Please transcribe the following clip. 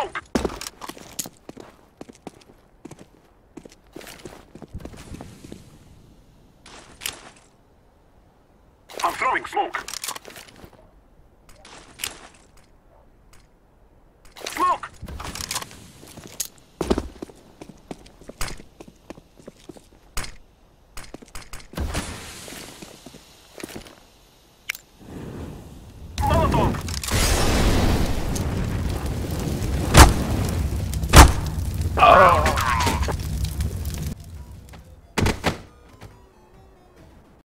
I'm throwing smoke. Oh!